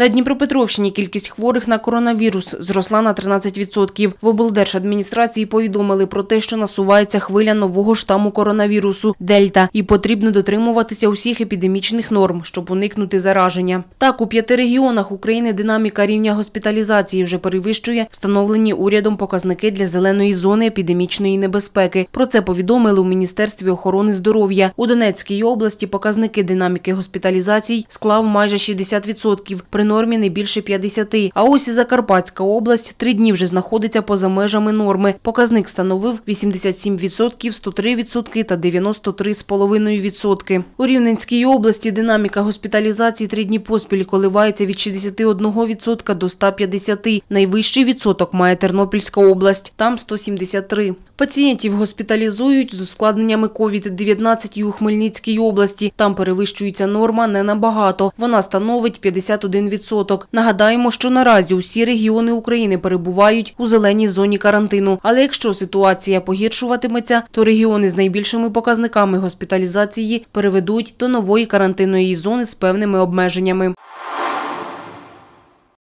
На Дніпропетровщині кількість хворих на коронавірус зросла на 13%. В облдержадміністрації повідомили про те, що насувається хвиля нового штаму коронавірусу – Дельта, і потрібно дотримуватися усіх епідемічних норм, щоб уникнути зараження. Так, у п'яти регіонах України динаміка рівня госпіталізації вже перевищує встановлені урядом показники для зеленої зони епідемічної небезпеки. Про це повідомили у Міністерстві охорони здоров'я. У Донецькій області показники динаміки госпіталізацій склав майже 60%, при нормі не більше 50%. А ось і Закарпатська область три дні вже знаходиться поза межами норми. Показник становив 87%, 103% та 93,5%. У Рівненській області динаміка госпіталізації три дні поспіль коливається від 61% до 150%. Найвищий відсоток має Тернопільська область, там 173. Пацієнтів госпіталізують з ускладненнями COVID-19 і у Хмельницькій області. Там перевищується норма не набагато. Вона становить 51%. Нагадаємо, що наразі усі регіони України перебувають у зеленій зоні карантину. Але якщо ситуація погіршуватиметься, то регіони з найбільшими показниками госпіталізації переведуть до нової карантинної зони з певними обмеженнями.